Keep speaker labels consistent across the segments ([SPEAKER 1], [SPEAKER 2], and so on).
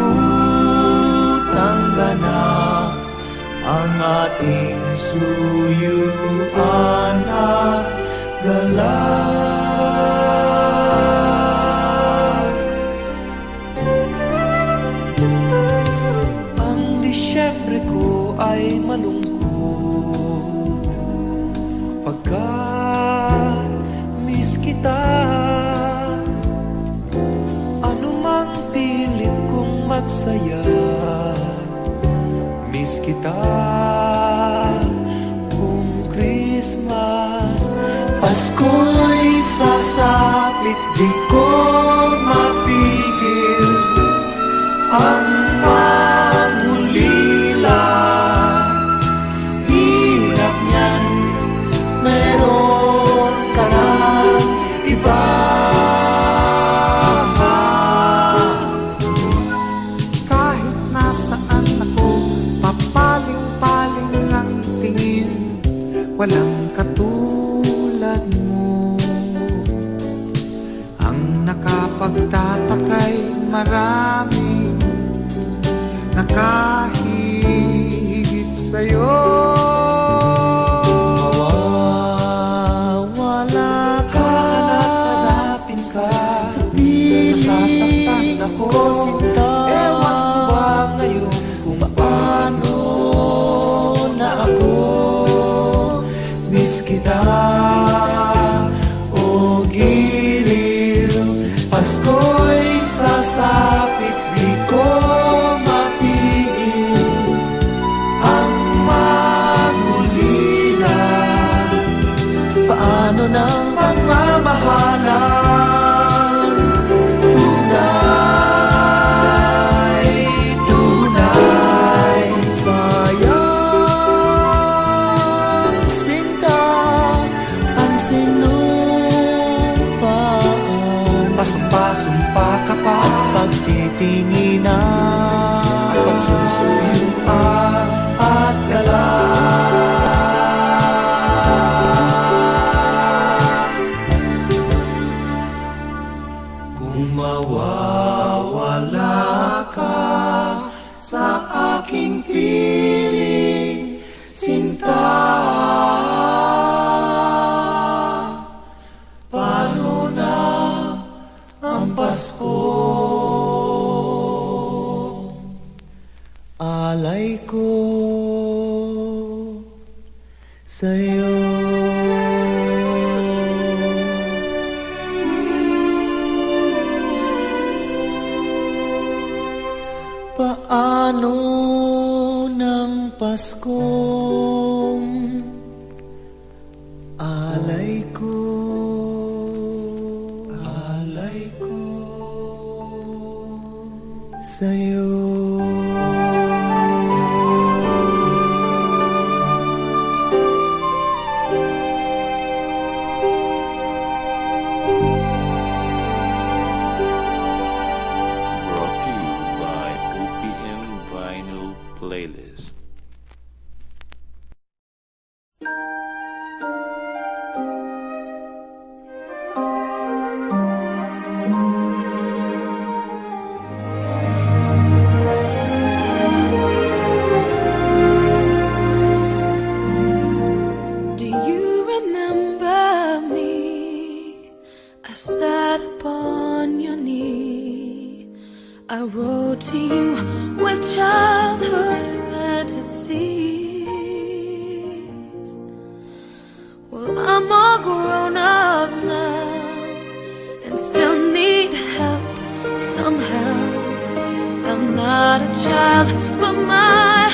[SPEAKER 1] kalimutan ka na ang ating suyuan at galak. Ang Disyembre ko ay malungkot pagkat miss kita saya. Miss kita Kung Christmas Pasko'y sasapit di ko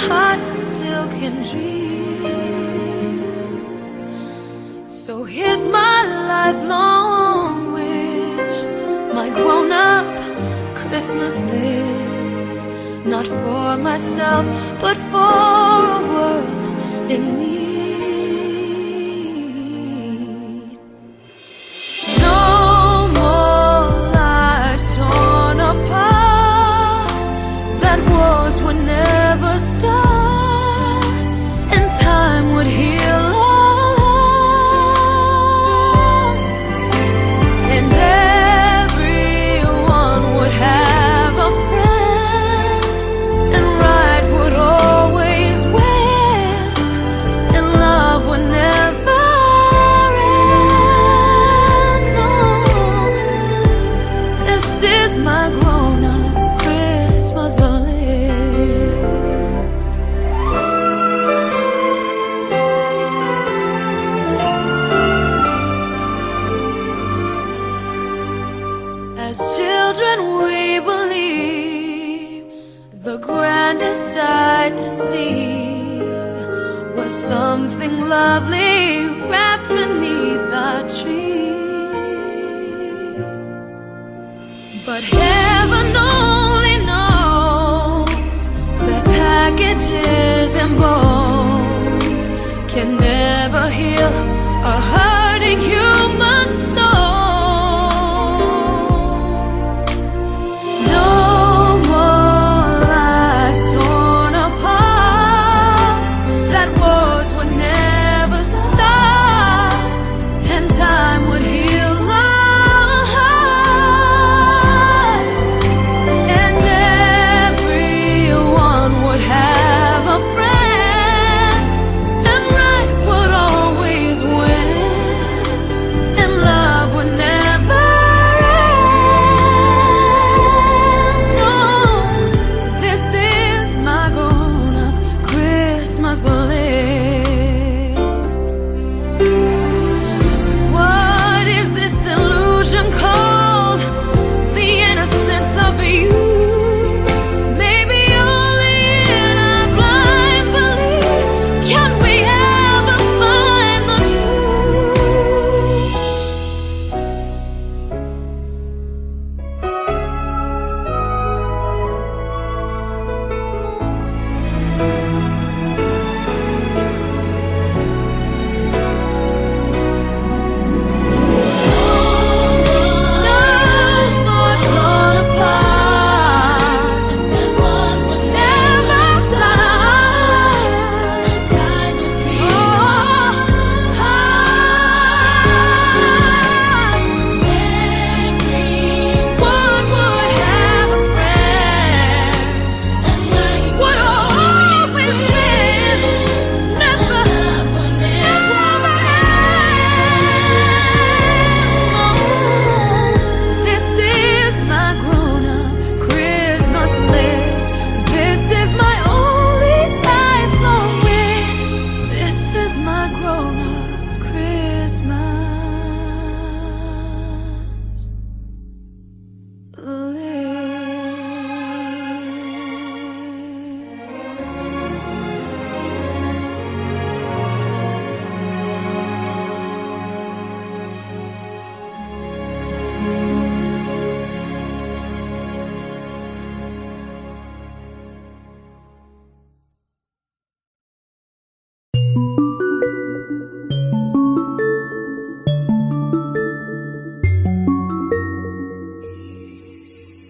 [SPEAKER 2] heart still can dream. So here's my lifelong wish, my grown up Christmas list. Not for myself, but for a world in need.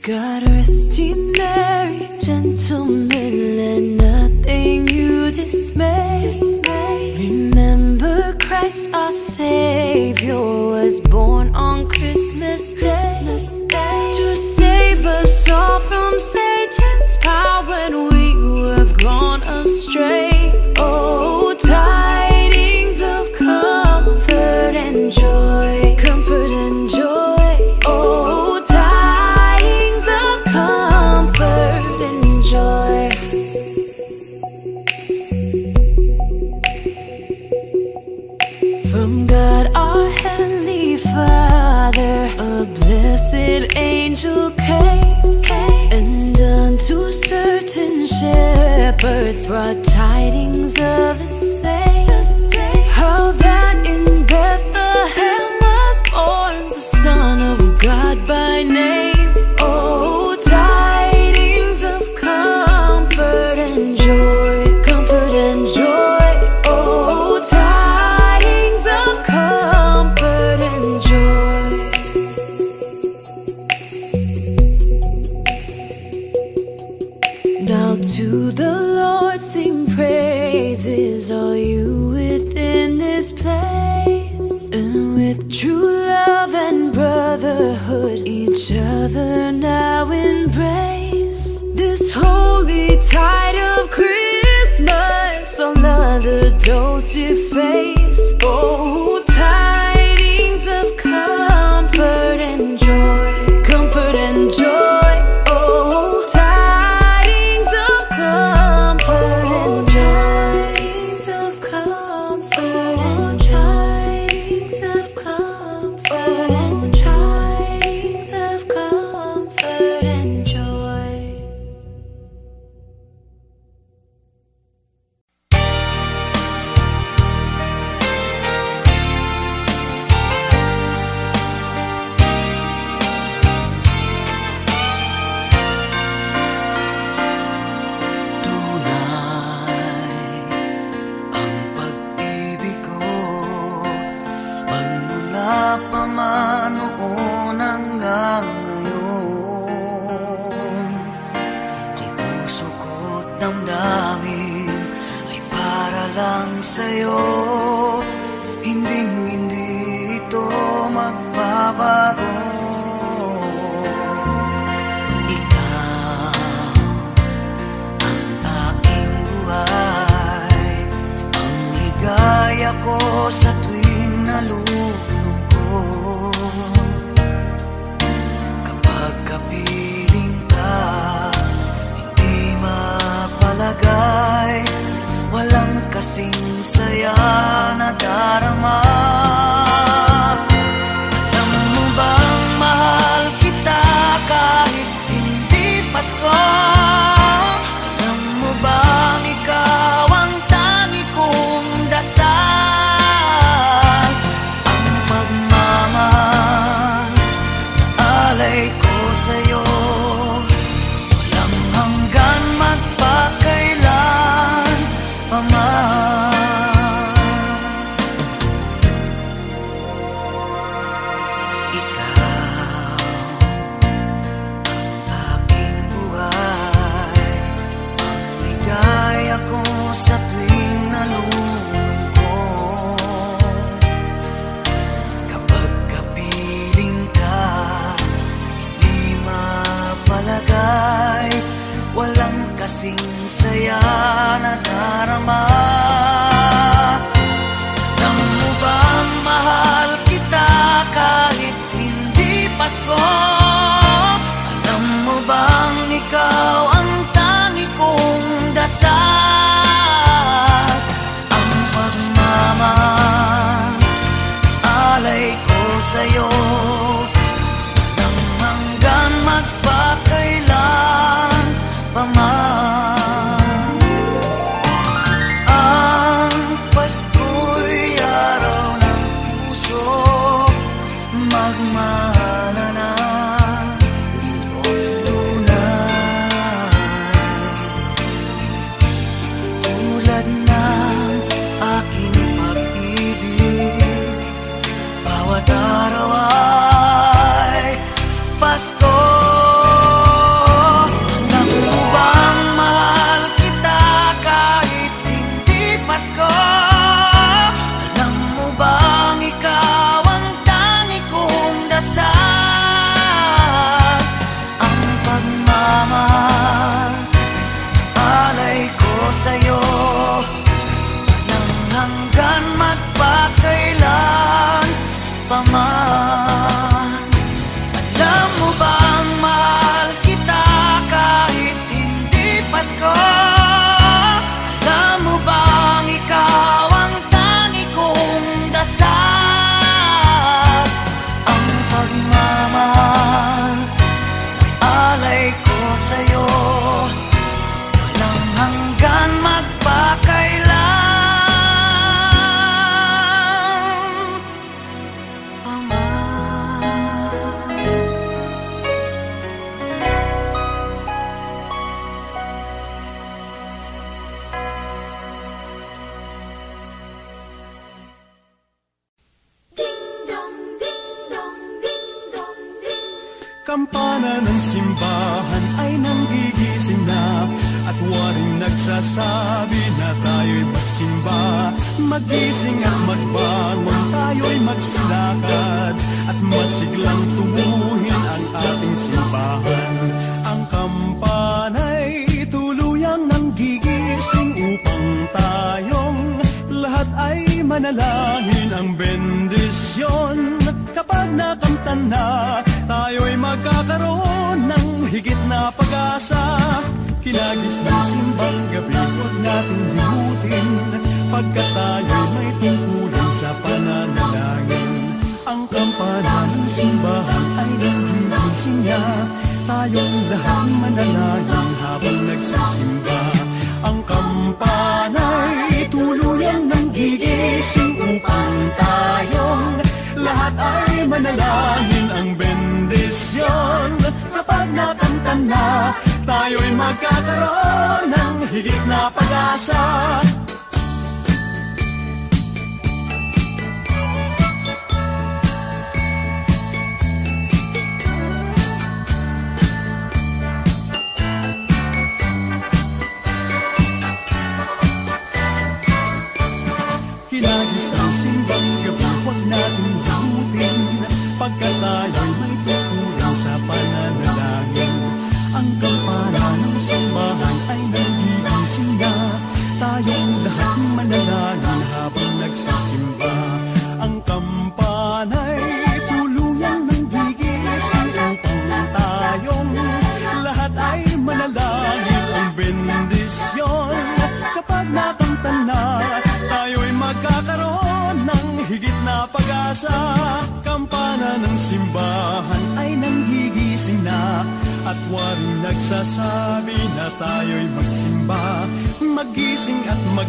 [SPEAKER 2] got a ordinary gentleman and nothing you dismay. dismay. Remember Christ our Savior was born on Christmas Day.
[SPEAKER 3] Christmas
[SPEAKER 4] Day.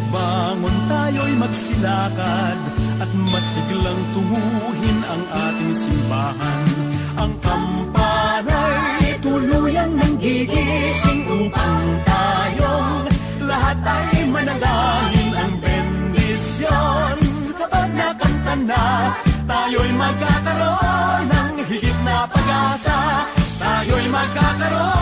[SPEAKER 4] magbangon tayo'y magsilakad At masiglang tunguhin ang ating simbahan. Ang kampana'y tuluyang nanggigising upang tayong lahat ay manalangin ang bendisyon. Kapag nakanta na, tayo'y magkakaroon ng higit na pag-asa. Tayo'y magkakaroon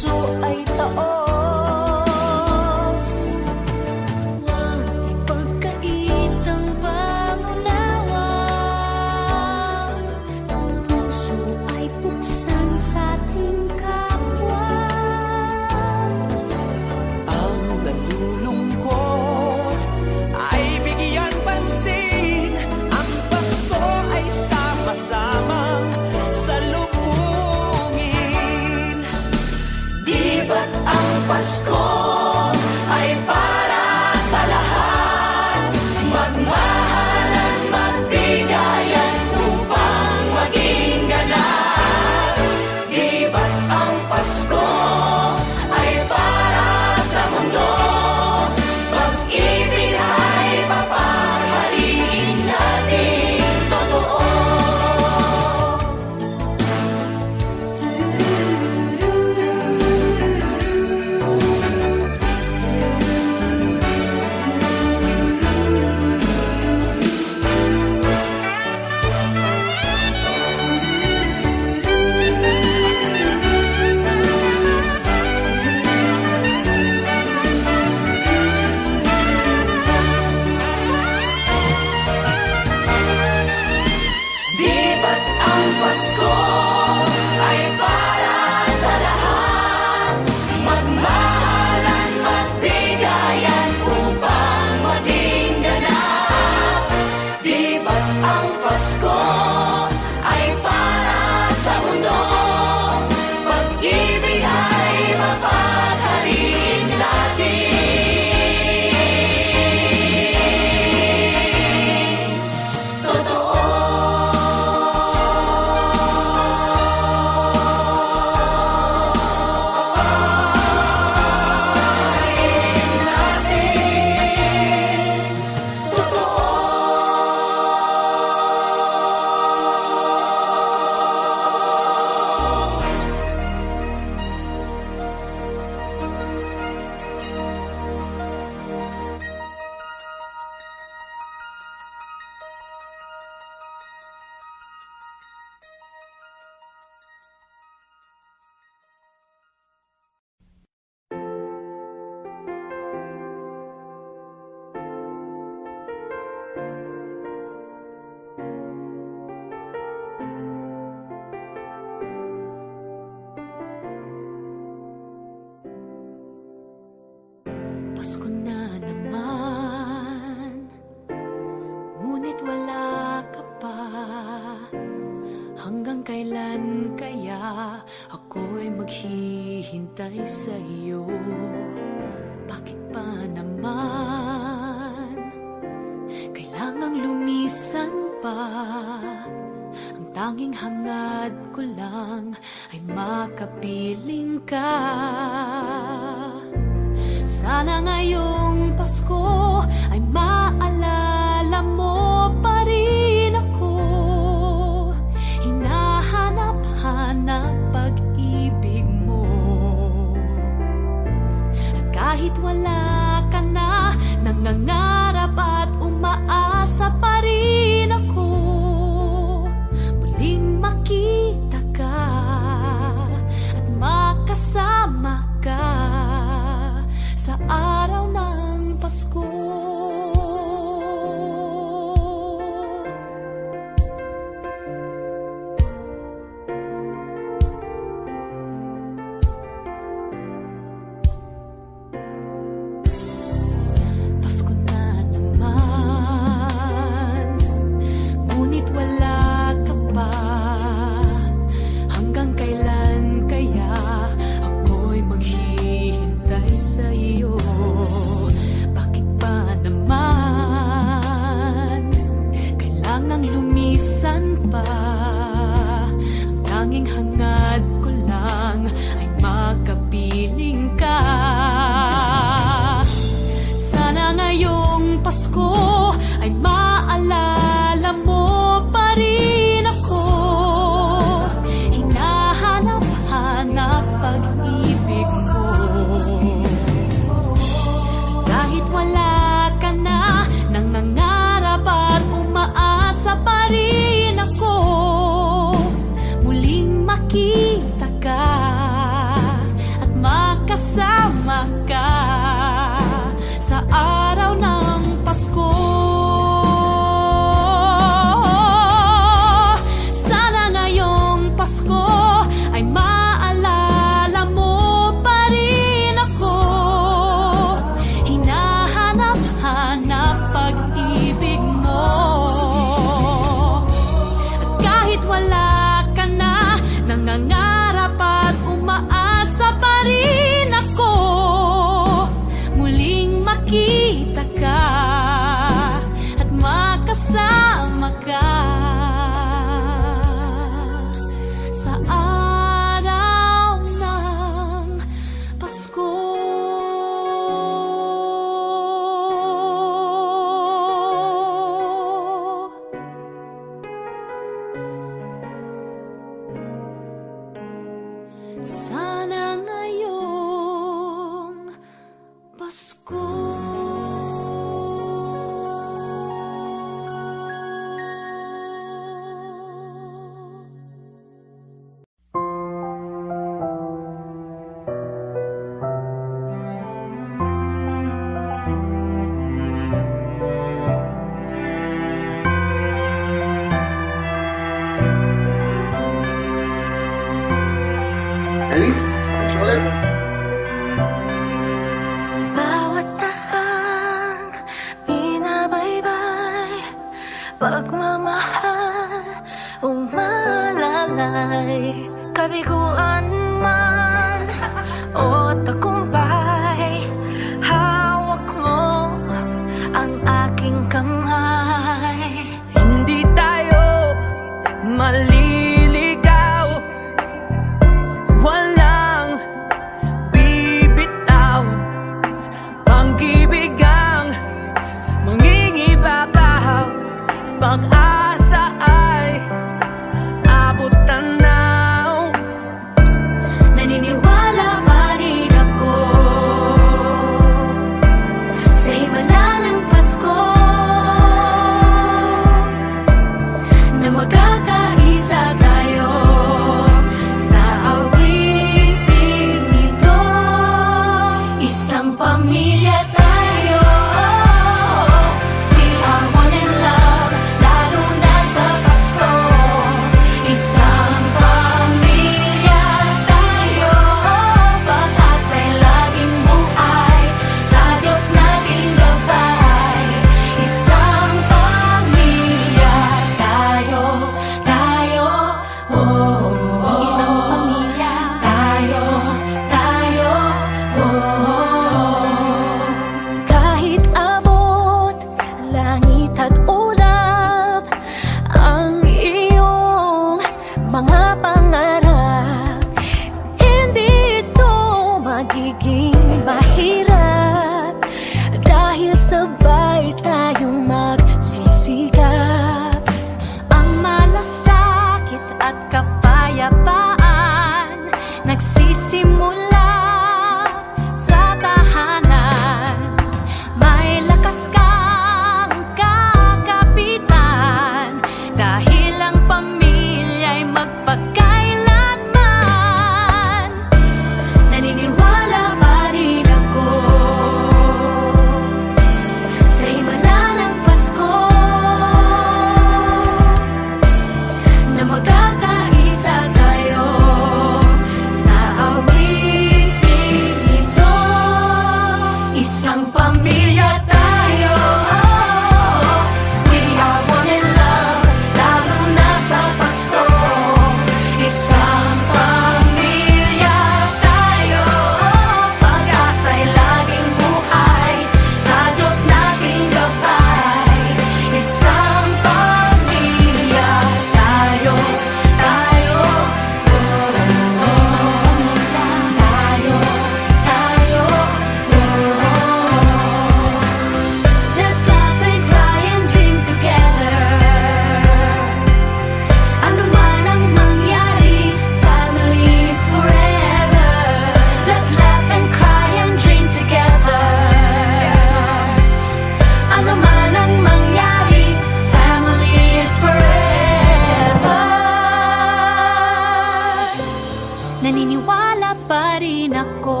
[SPEAKER 5] naniniwala pa rin ako.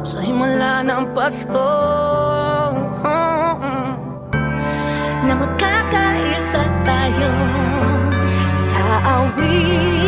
[SPEAKER 5] Sa himala ng Pasko. Na magkakaisa tayo sa
[SPEAKER 2] awit.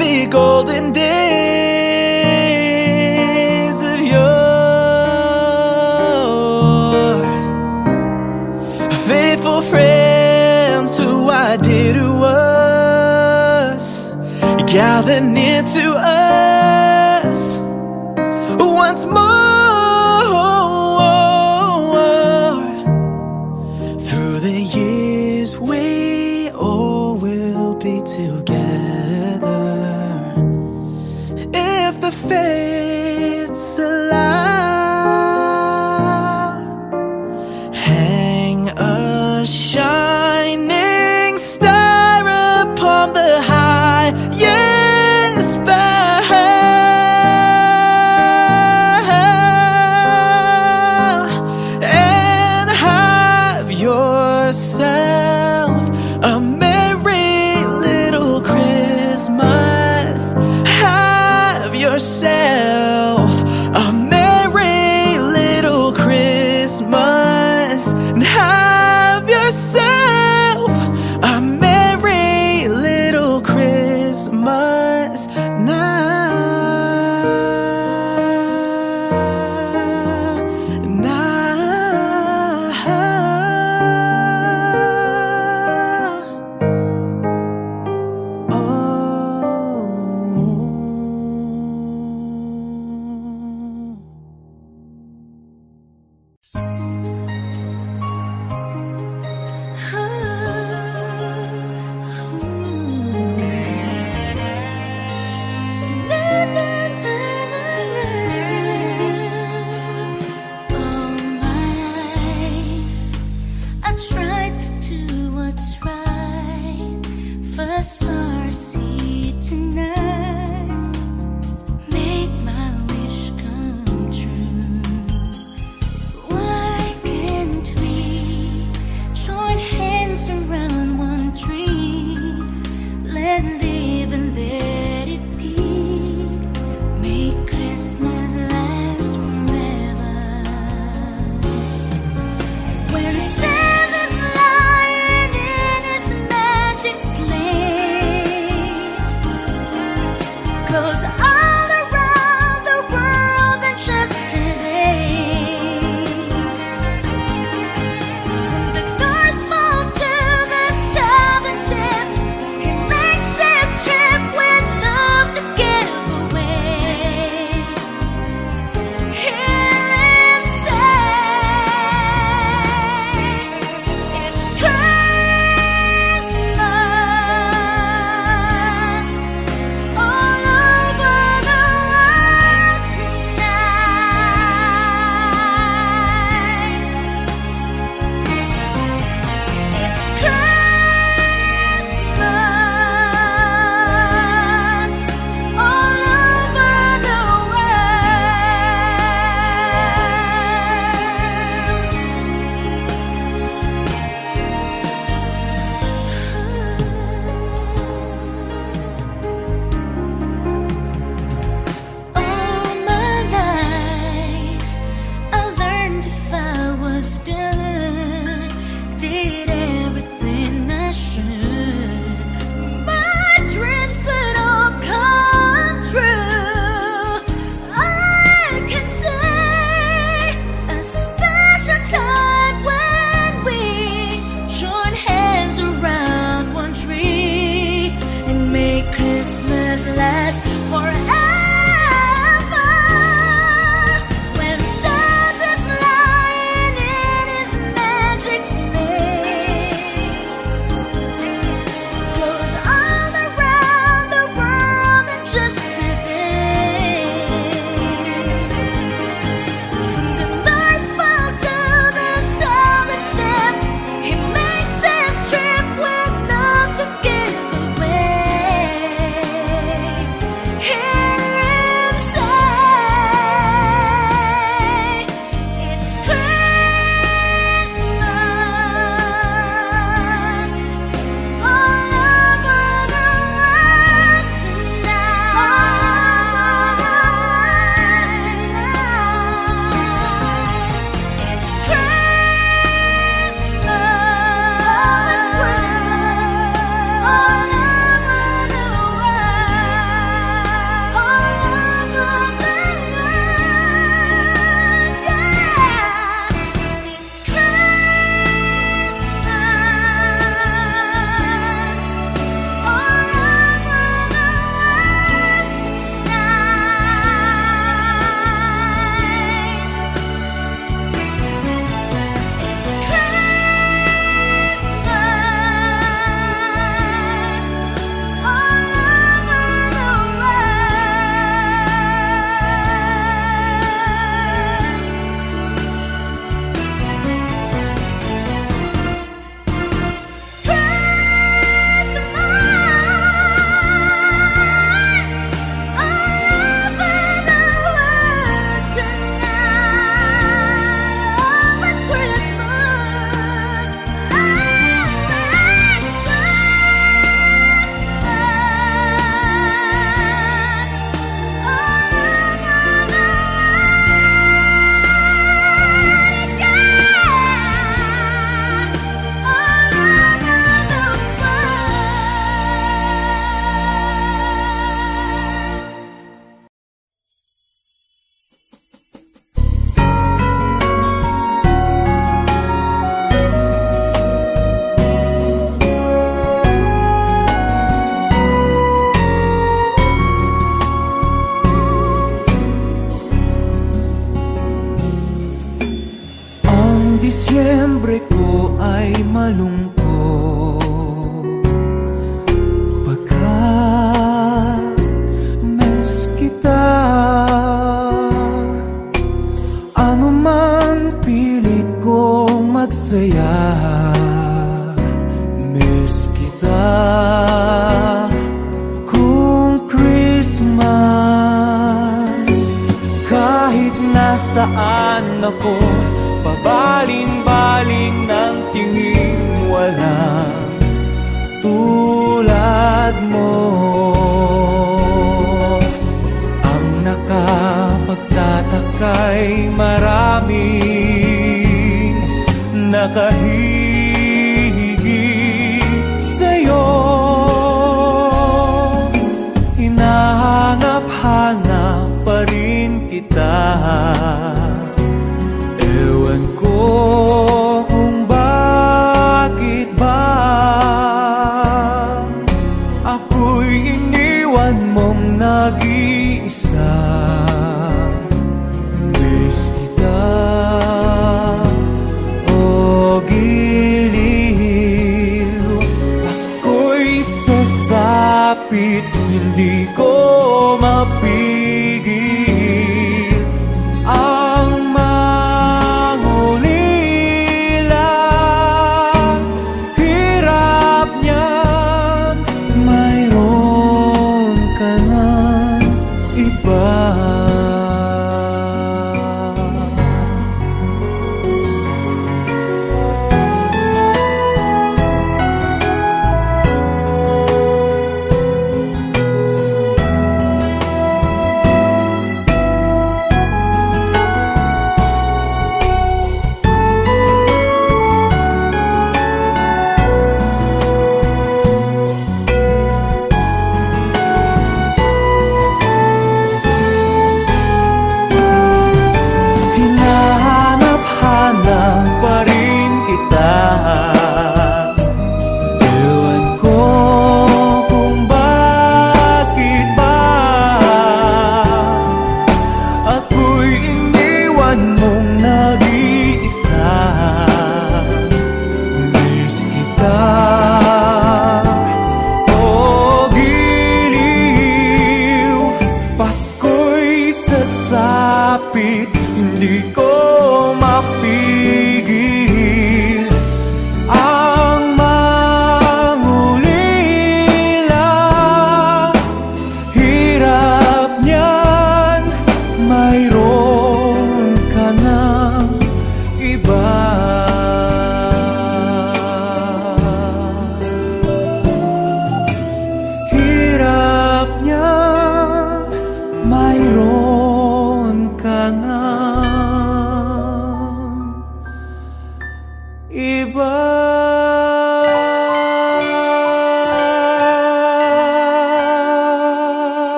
[SPEAKER 2] Happy golden days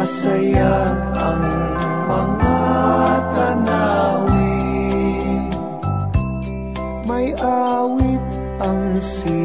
[SPEAKER 1] Masaya ang mga tanawin, may awit ang simoy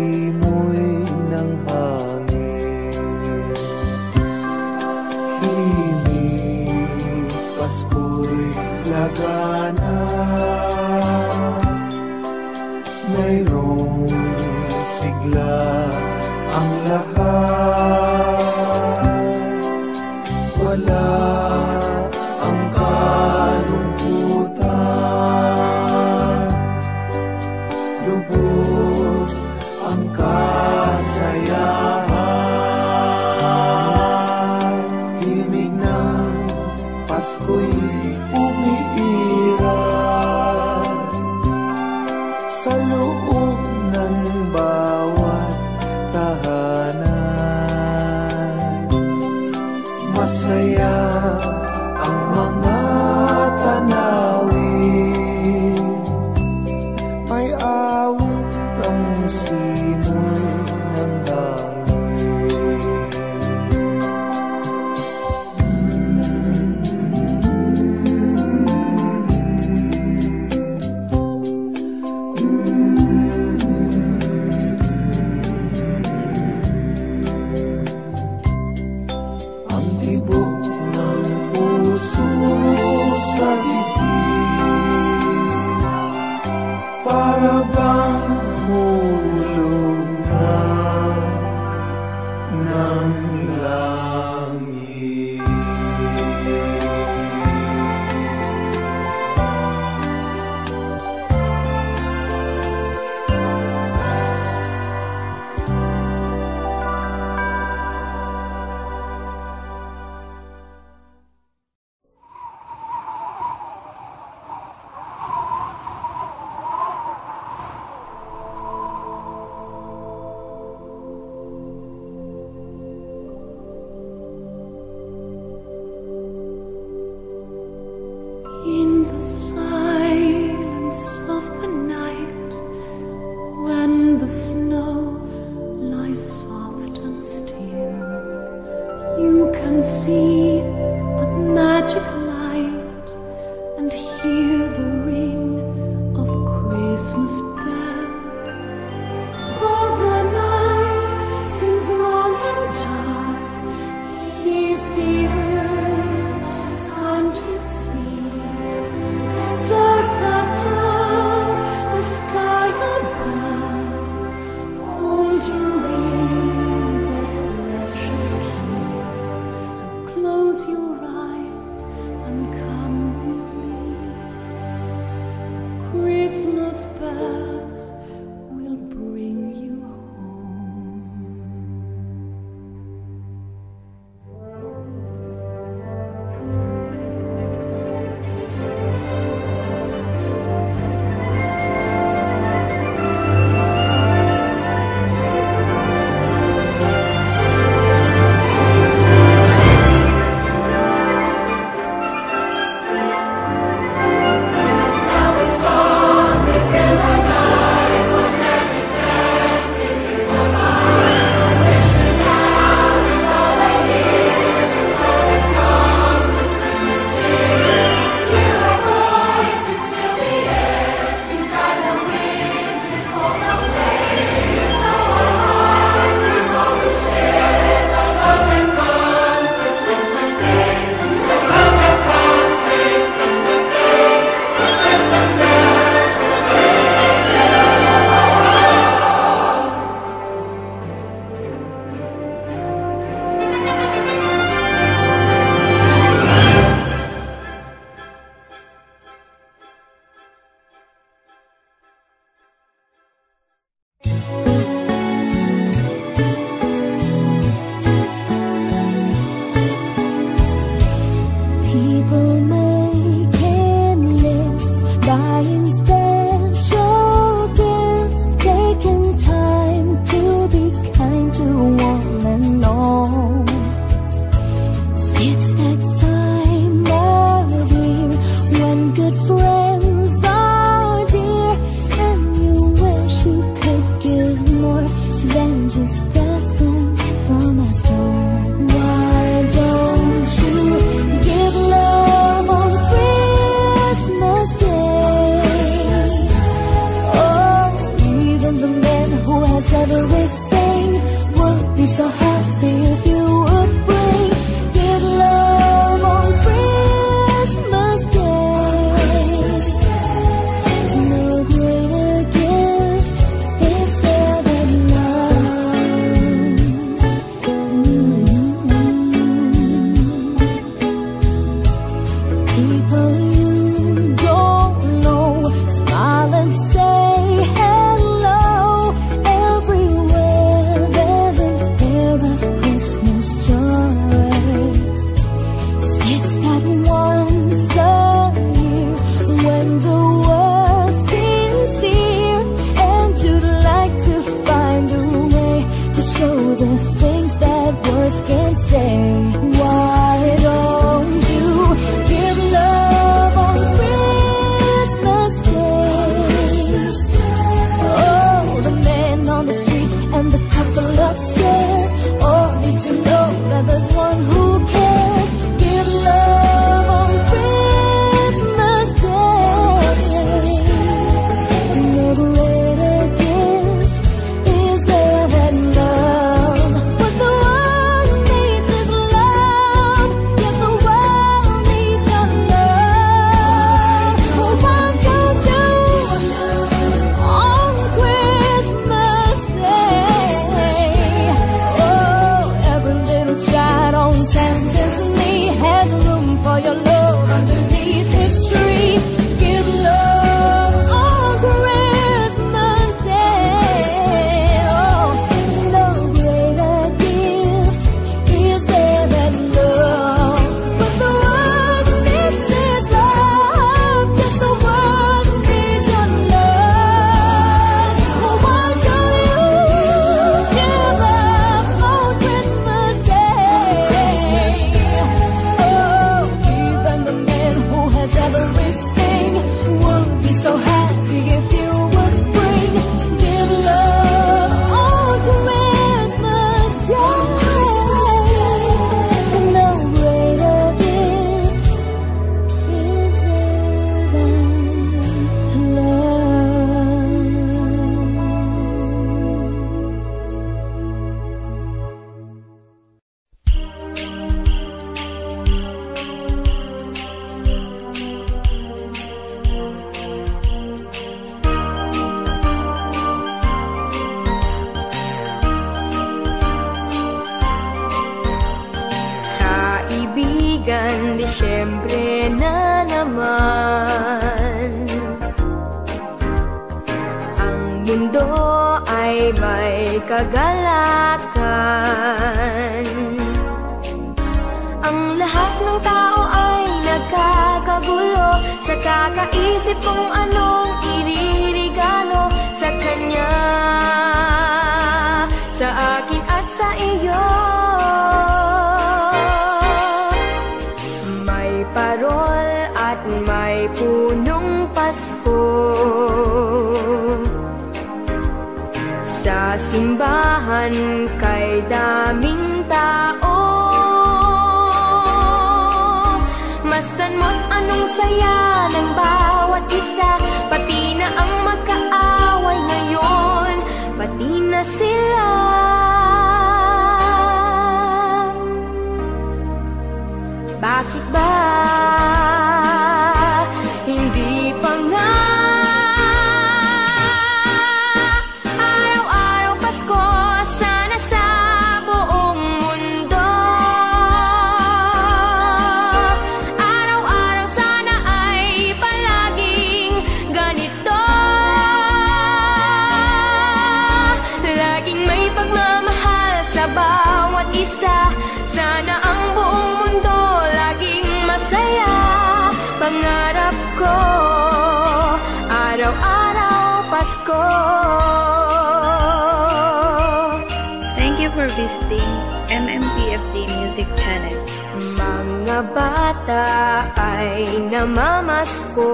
[SPEAKER 6] namamasko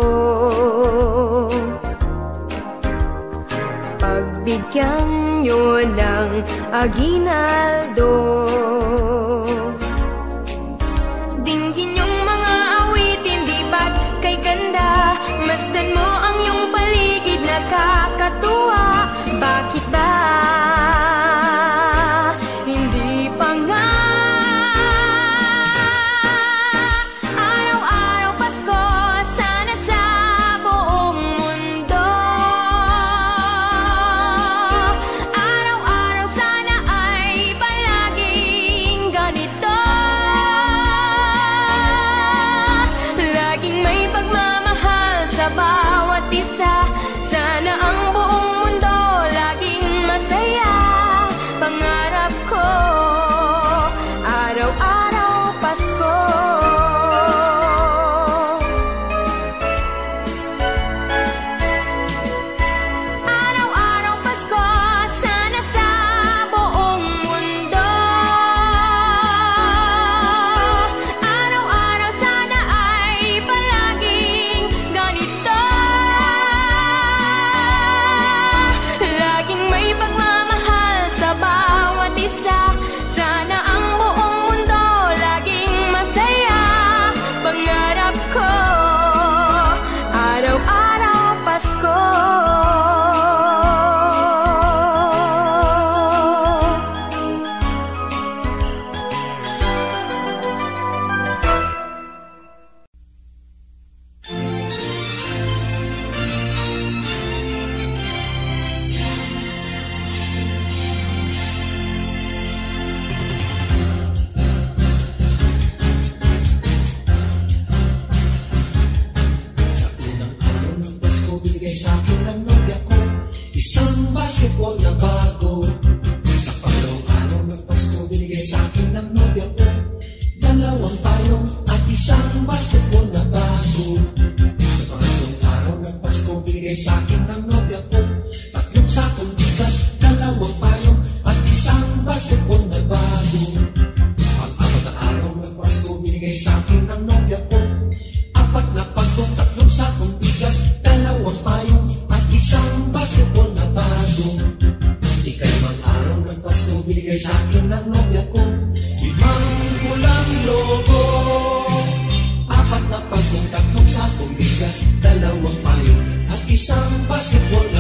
[SPEAKER 6] Pagbigyan nyo ng aginaldo
[SPEAKER 5] 伤疤，是我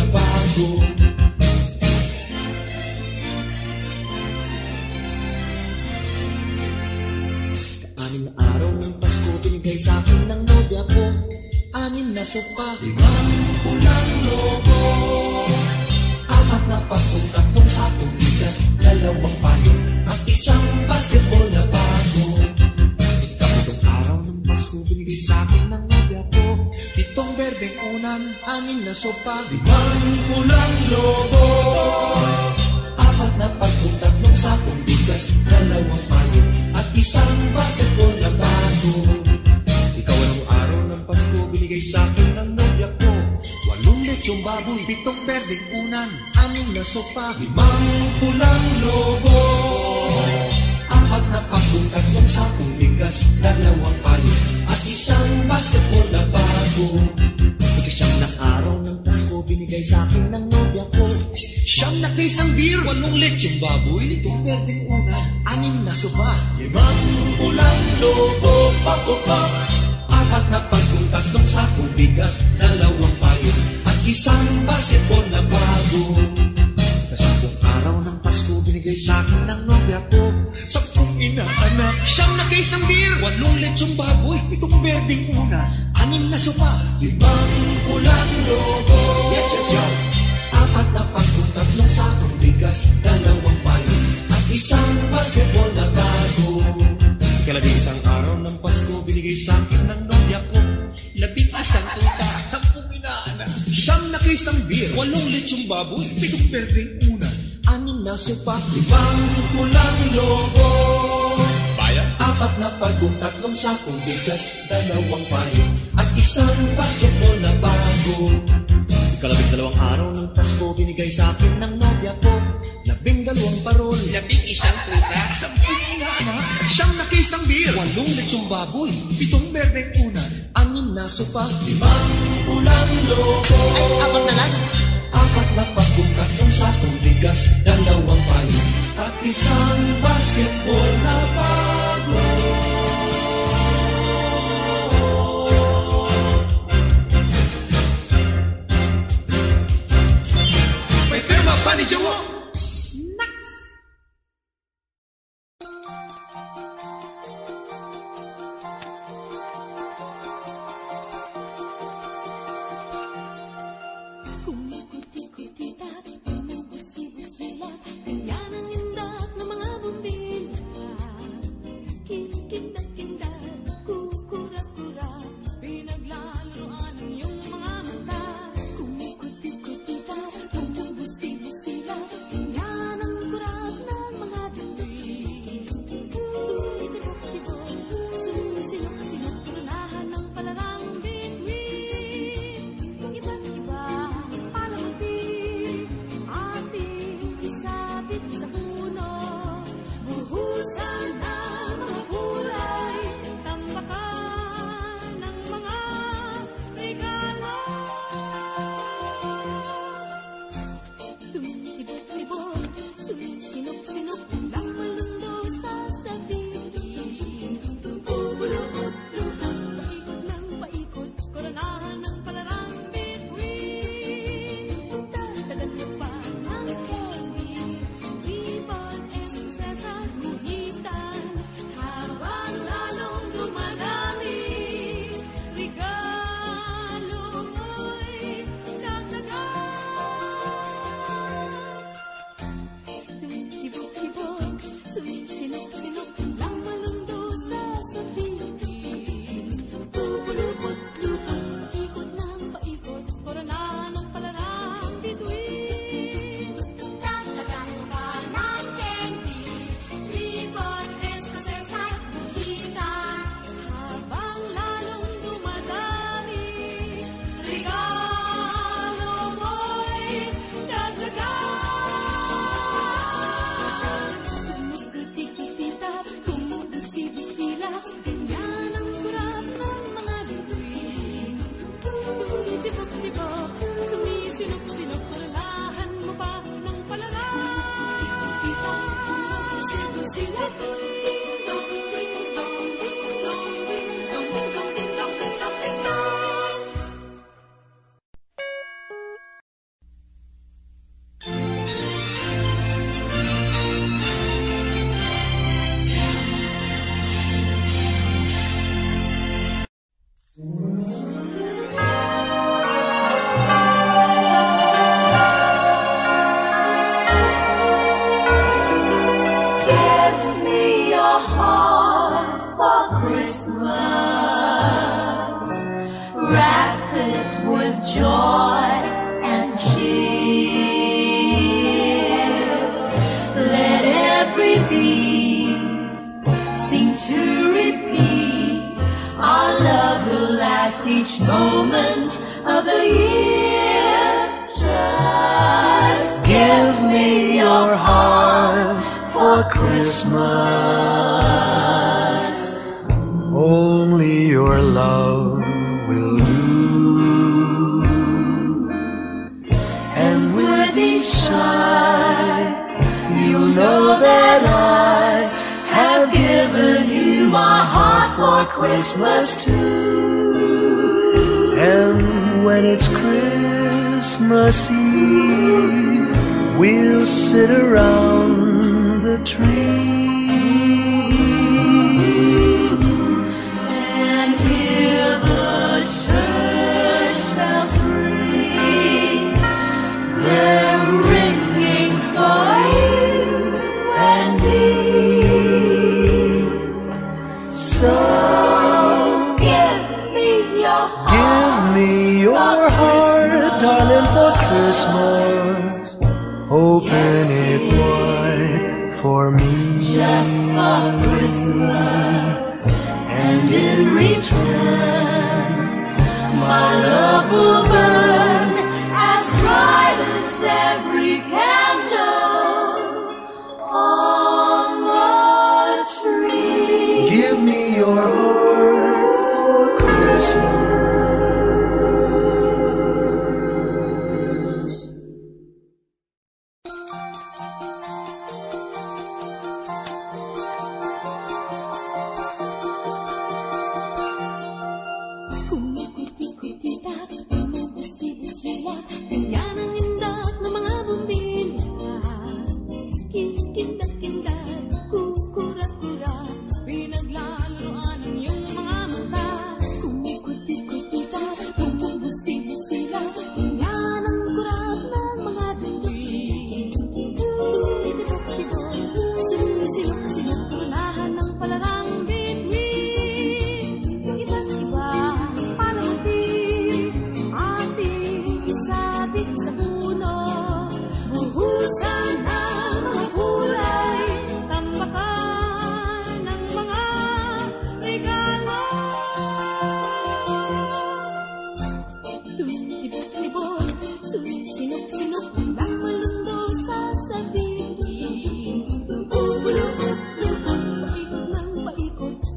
[SPEAKER 5] dalawang sakong bigas, dalawang payo, at isang basketball na bago. Ikalabing dalawang araw ng Pasko, binigay sa akin ng nobya ko. Labing dalawang parol, labing isang tuta, sampung inaana, siyam na case ng beer, walong lechong baboy, pitong berdeng una, anim na sopa, limang
[SPEAKER 7] ulang loko.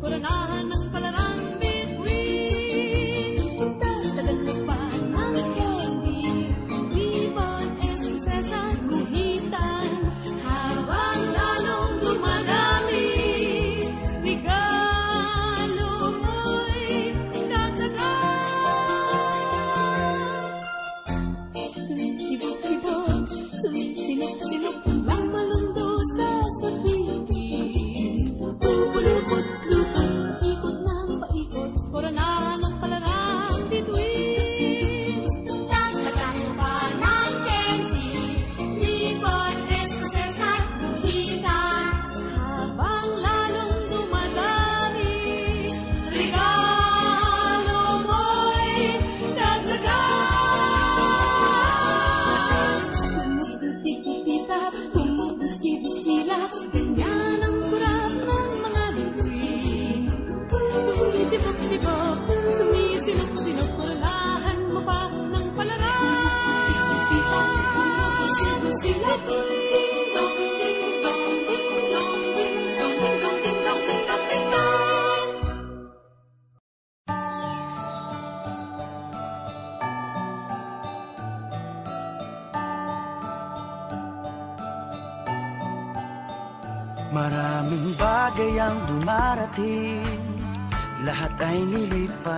[SPEAKER 7] Purangahan ng palarang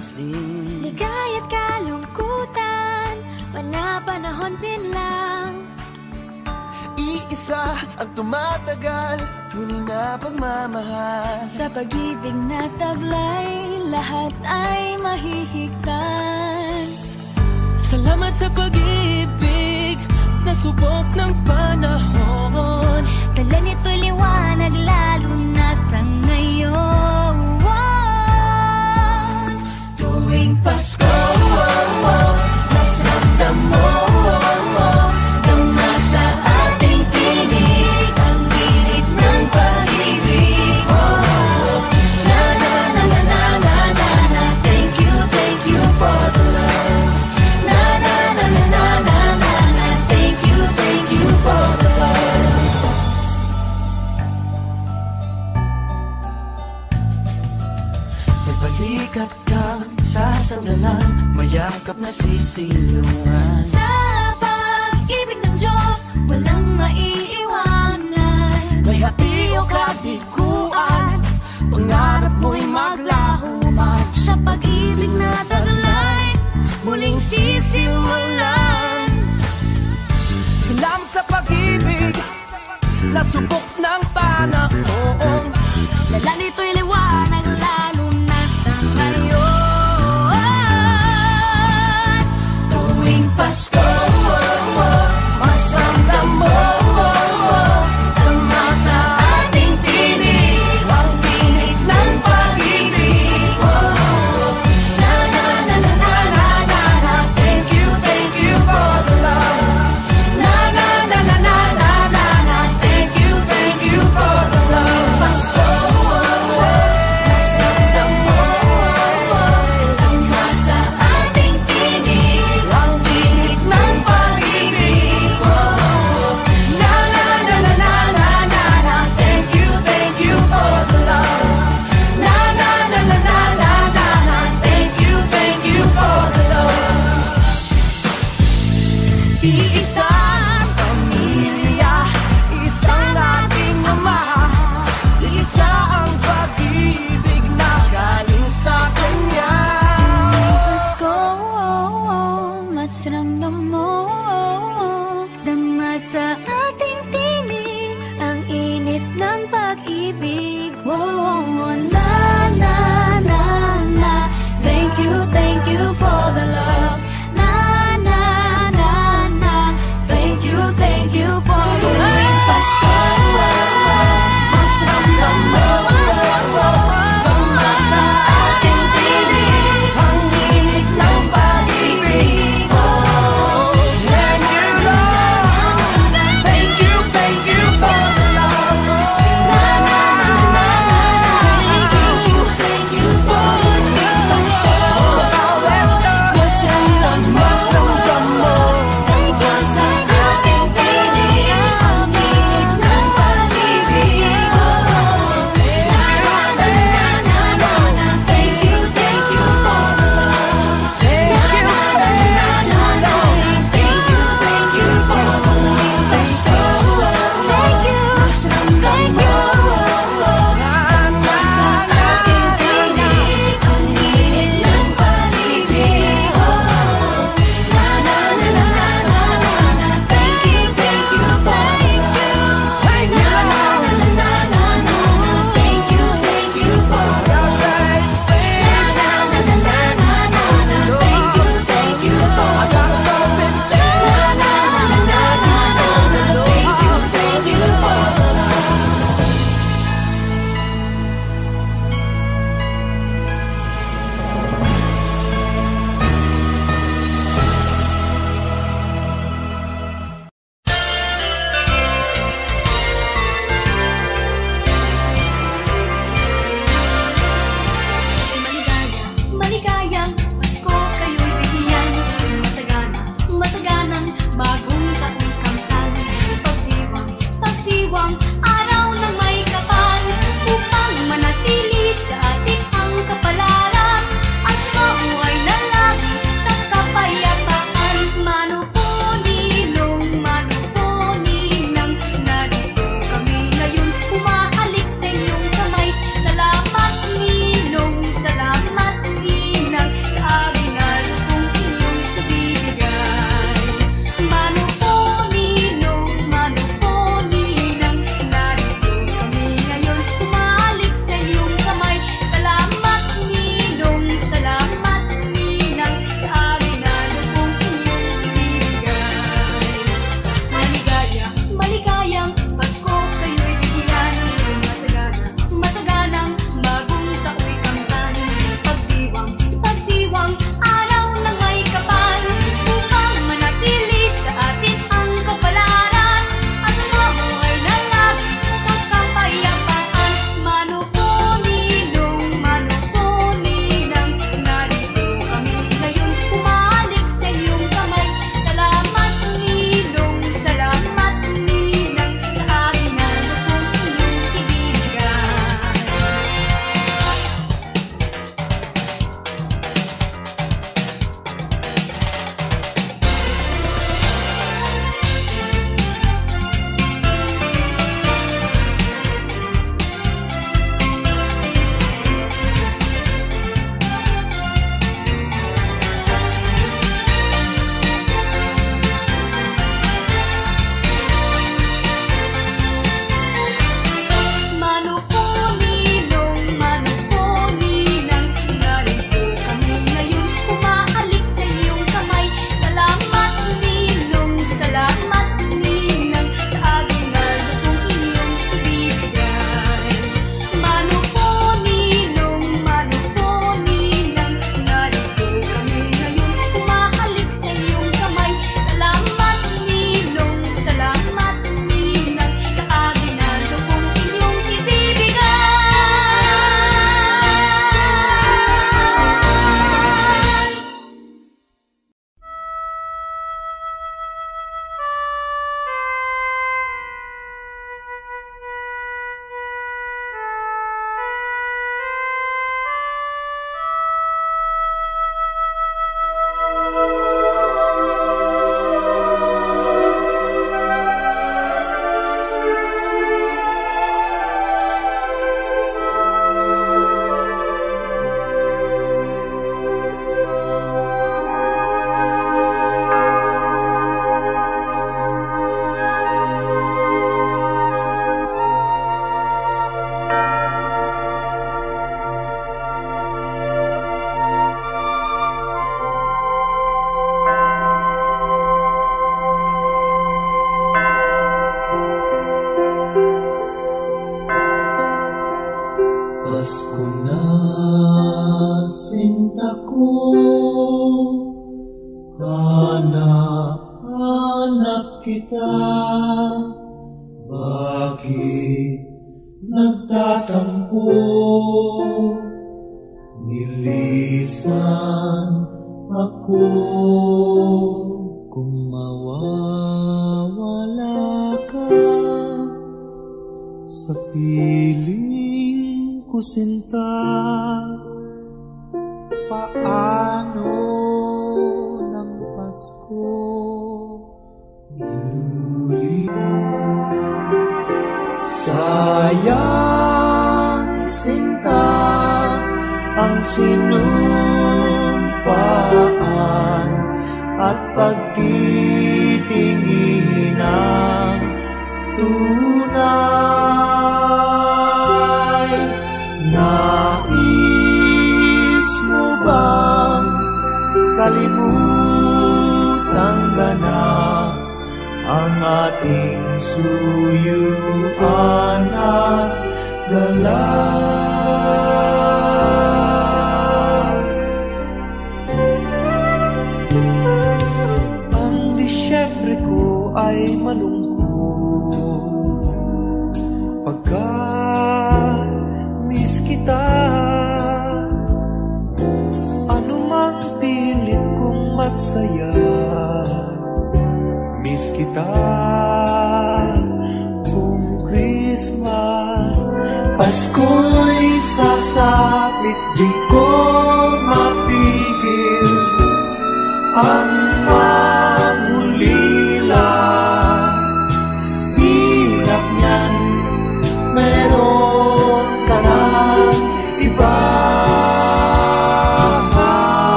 [SPEAKER 8] malasing
[SPEAKER 2] Ligay at kalungkutan Panapanahon din lang.
[SPEAKER 5] Iisa ang tumatagal Tunay na pagmamahal.
[SPEAKER 2] Sa pag-ibig na taglay Lahat ay mahihigtan.
[SPEAKER 9] Salamat sa pag-ibig na subok ng panahon.
[SPEAKER 2] Dala nito liwanag lalo na sa ngayon. tuwing Pasko, oh, oh, oh, mas ramdam mo. yakap na
[SPEAKER 10] sisilungan.
[SPEAKER 2] Sa pag-ibig ng Diyos, walang maiiwanan.
[SPEAKER 9] May hapi o kabiguan, pangarap mo'y maglahuman.
[SPEAKER 2] Sa pag-ibig na taglay, muling sisimulan.
[SPEAKER 9] Salamat sa pag-ibig, nasubok ng panahon.
[SPEAKER 2] Dala nito'y liwanag Moscow. pag-ibig mo. Oh, oh,
[SPEAKER 8] oh,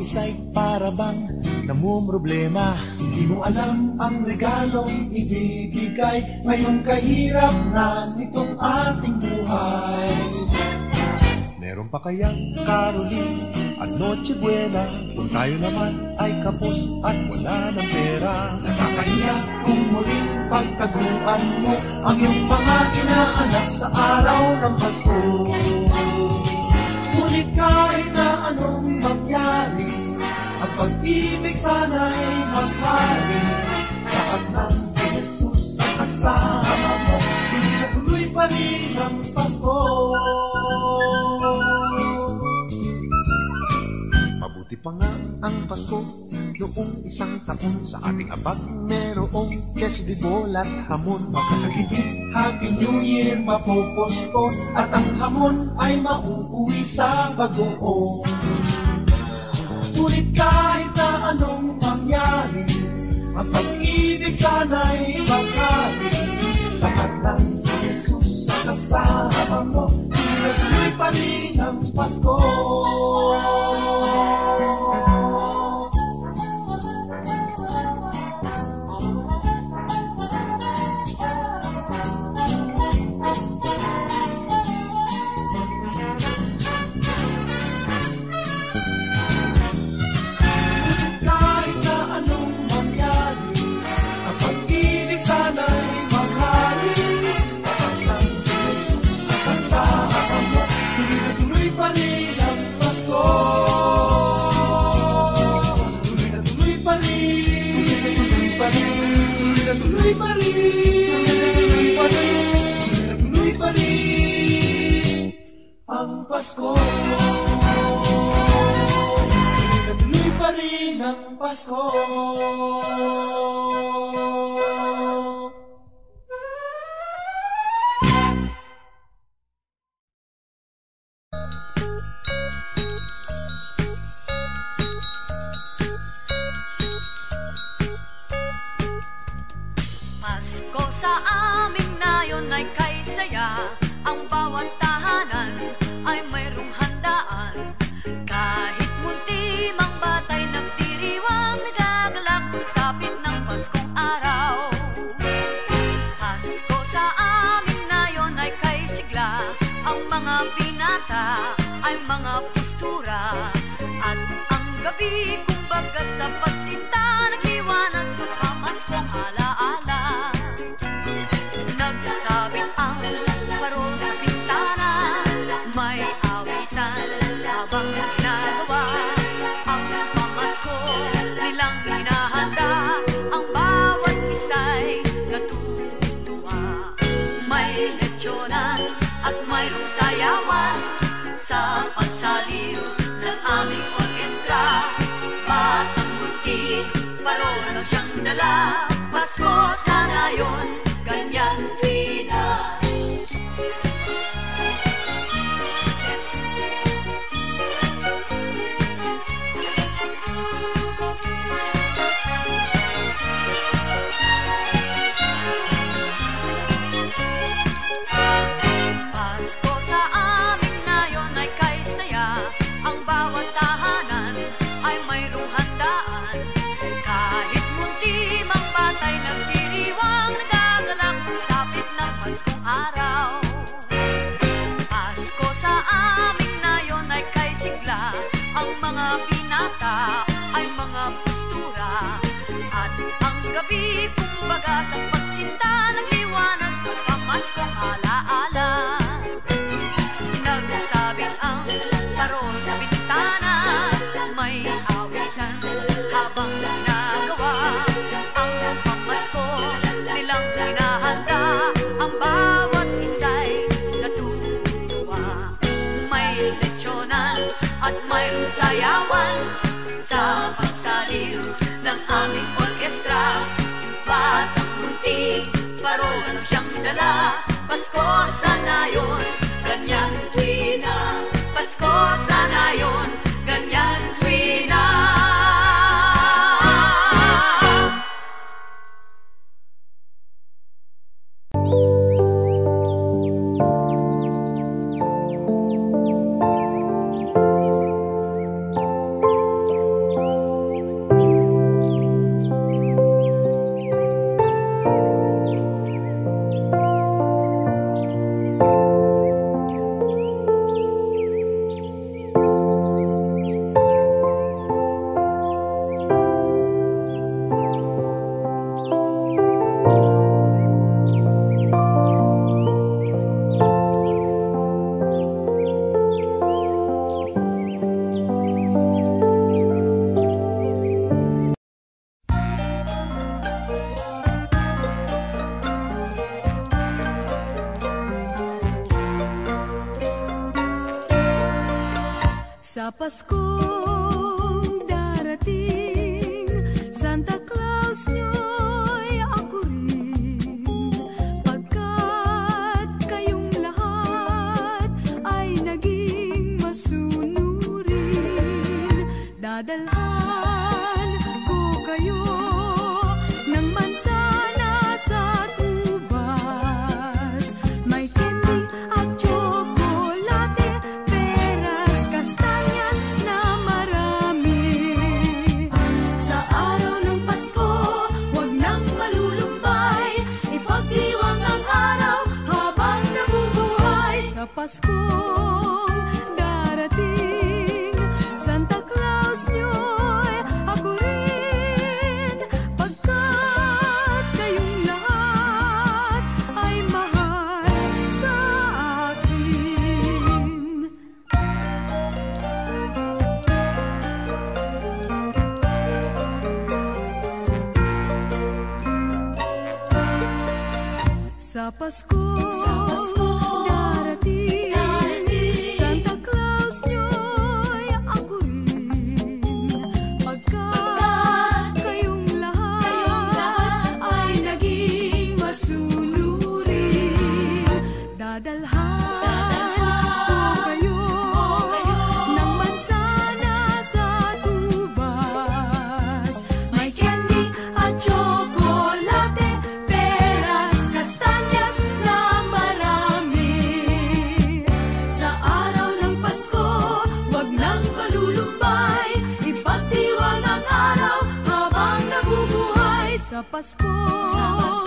[SPEAKER 8] isa'y para bang namumroblema? Hindi mo alam ang regalong ibibigay. Ngayong kahirap na nitong ating buhay. Meron pa kayang Caroline at Noche Buena? Kung tayo naman ay kapos at wala ng pera. Nakakahiya kung muling pagtaguan mo Ang iyong mga
[SPEAKER 1] inaanak sa araw ng Pasko kahit na anong mangyari Ang pag-ibig sana'y maghari Sa ng si Jesus ang kasama mo Hindi na tuloy pa rin ang Pasko. Mabuti pa nga ang Pasko Noong isang taon sa ating abag Merong kesdibol at hamon. Makasagipin Happy New Year mapopospon At ang hamon ay mauuwi sa bagoong Ngunit kahit na anong mangyari Ang pag-ibig sana'y maghari. Sa ng si Jesus sa kasama mo pa rin ang Pasko Pasko Pasko,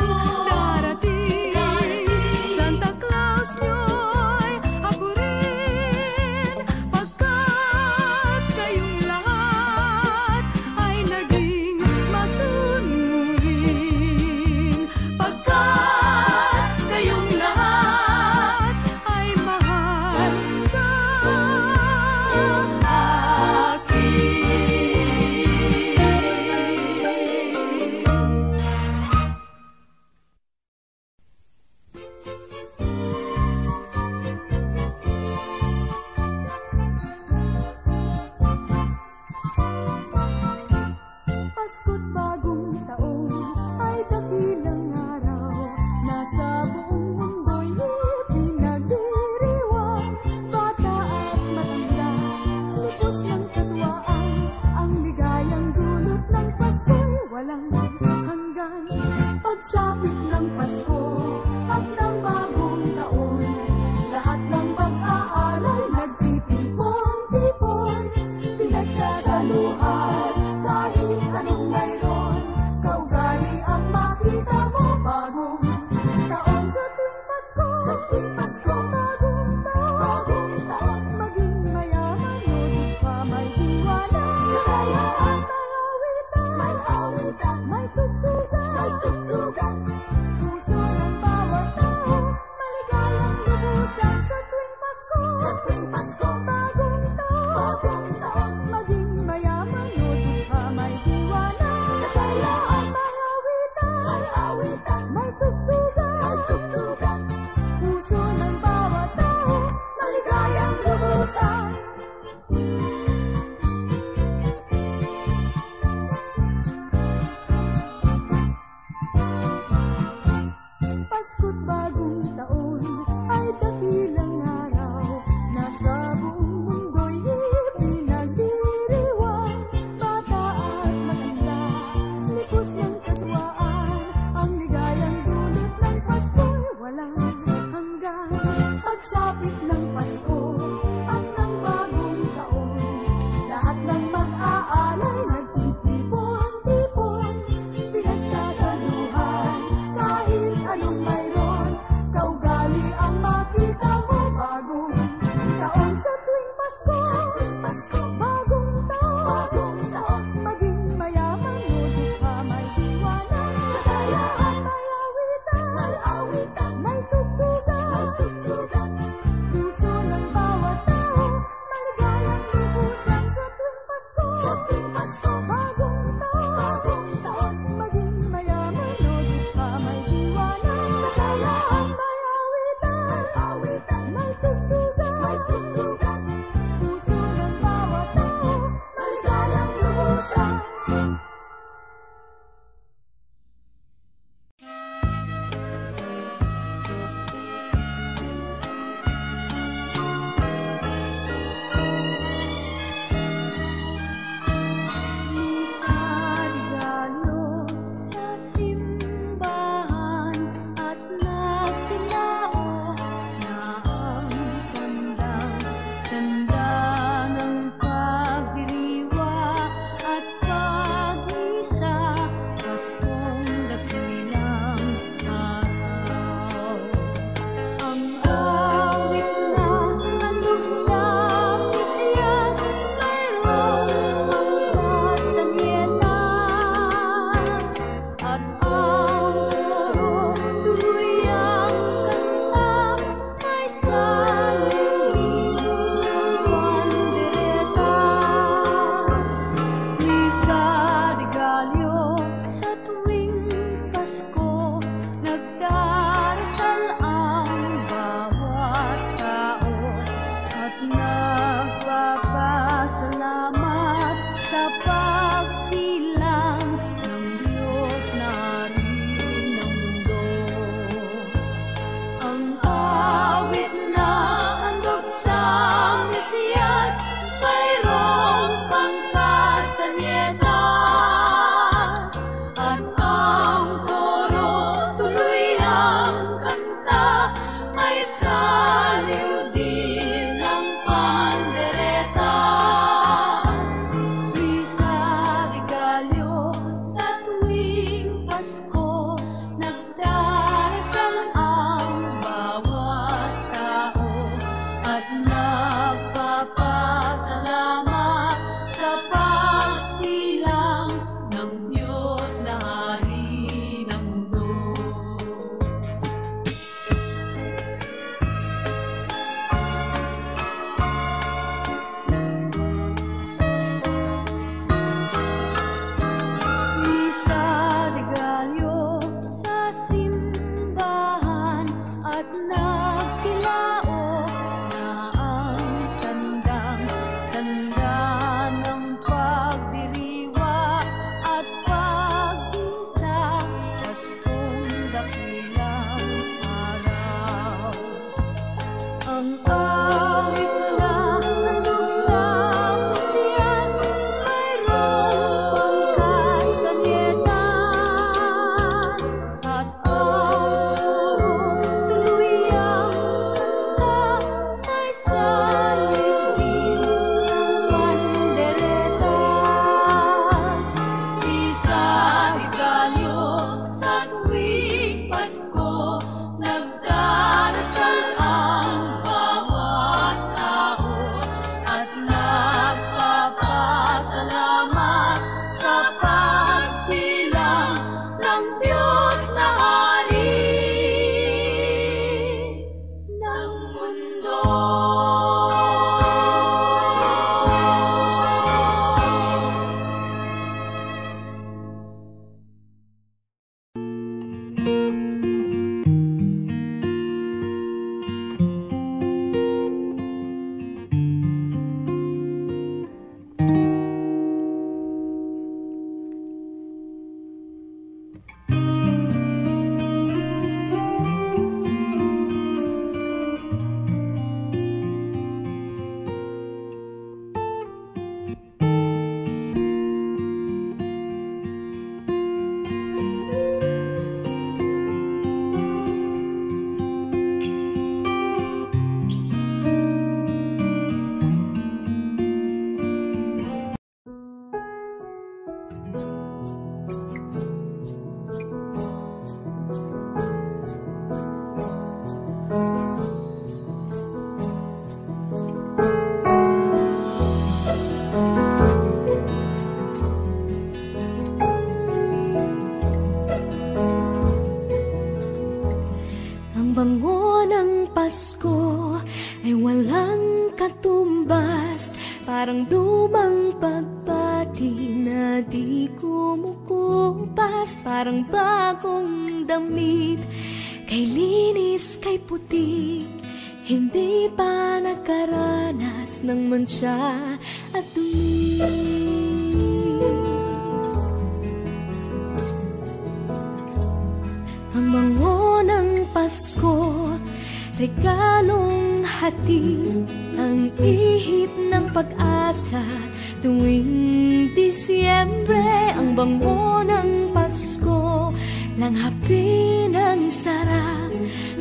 [SPEAKER 11] Tuwing
[SPEAKER 2] Disyembre Ang bango ng Pasko Langhapi ng sarap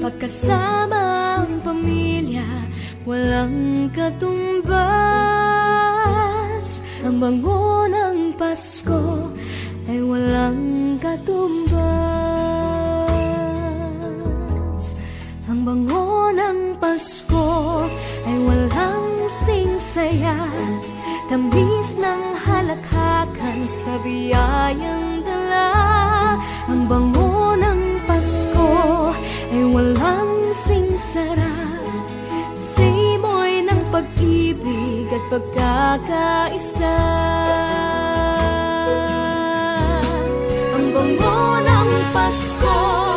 [SPEAKER 2] Pagkasama ang pamilya Walang katumbas. Ang bango ng Pasko Ay walang katumbas. Ang bango ng Pasko Ay walang singsaya Tamis ng halakhakan Sa biyayang dala. Ang bango ng Pasko Ay walang singsara. Simoy ng pag-ibig at pagkakaisa. Ang bango ng Pasko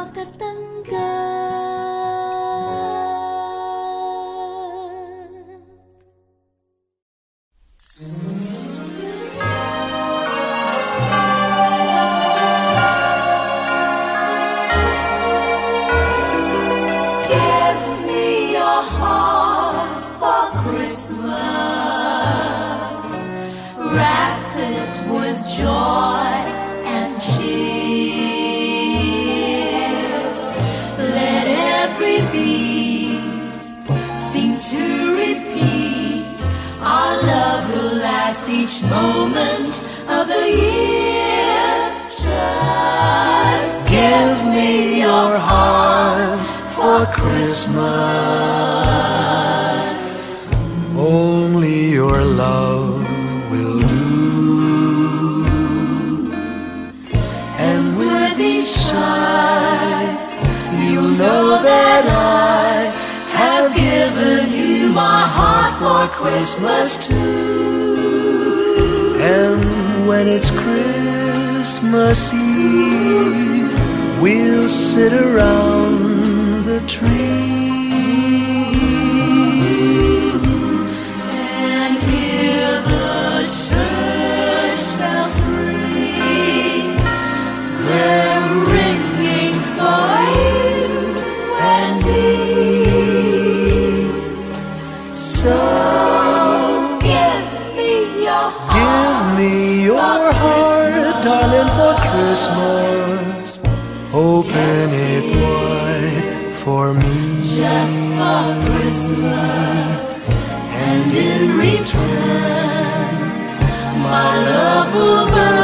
[SPEAKER 2] makatanggap
[SPEAKER 12] moment of the year. Just give me your heart
[SPEAKER 1] for Christmas. Only your love will do. And with each sigh, you'll know that I have given you my heart for Christmas too. And when it's Christmas Eve, we'll sit around the tree
[SPEAKER 12] heart,
[SPEAKER 1] for Christmas. Open it wide for me.
[SPEAKER 12] Just for Christmas. And in return, my love will burn